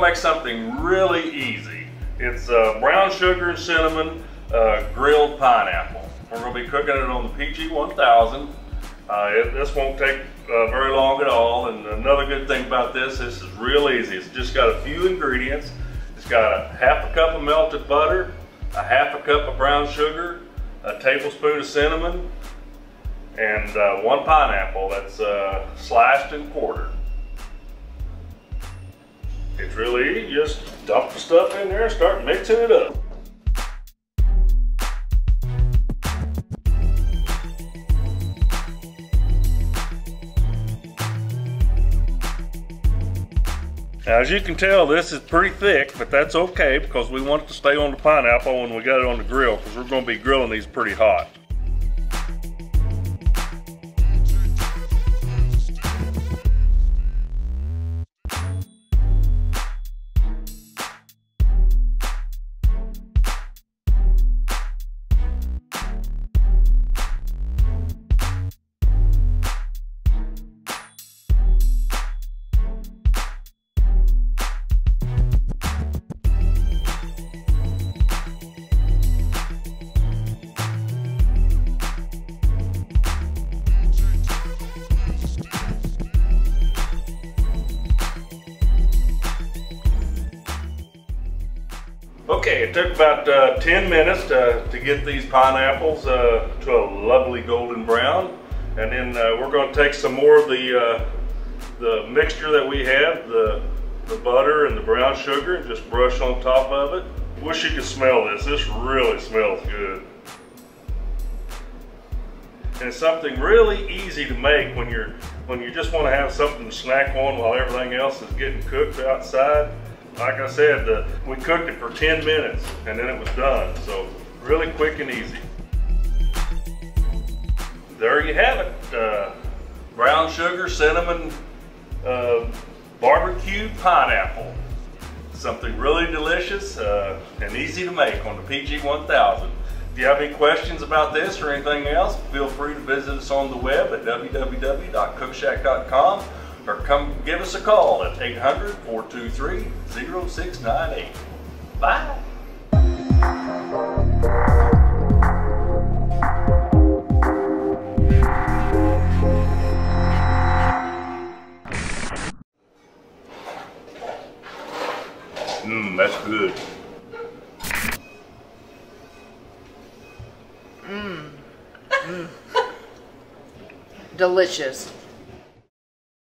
make something really easy. It's uh, brown sugar and cinnamon uh, grilled pineapple. We're to be cooking it on the PG1000. Uh, it, this won't take uh, very long at all. And another good thing about this, this is real easy. It's just got a few ingredients. It's got a half a cup of melted butter, a half a cup of brown sugar, a tablespoon of cinnamon, and uh, one pineapple that's uh, sliced and quartered. It's really easy. Just dump the stuff in there and start mixing it up. As you can tell, this is pretty thick, but that's okay because we want it to stay on the pineapple when we got it on the grill because we're going to be grilling these pretty hot. Okay, it took about uh, 10 minutes to, to get these pineapples uh, to a lovely golden brown. And then uh, we're going to take some more of the, uh, the mixture that we have, the, the butter and the brown sugar, and just brush on top of it. Wish you could smell this. This really smells good. And it's something really easy to make when you're when you just want to have something to snack on while everything else is getting cooked outside like I said, uh, we cooked it for 10 minutes and then it was done. So really quick and easy. There you have it. Uh, brown sugar, cinnamon, uh, barbecued pineapple. Something really delicious uh, and easy to make on the PG-1000. If you have any questions about this or anything else, feel free to visit us on the web at www.cookshack.com or come give us a call at 800-423-0698. Bye. Mmm, that's good. Mmm. Mmm. Delicious.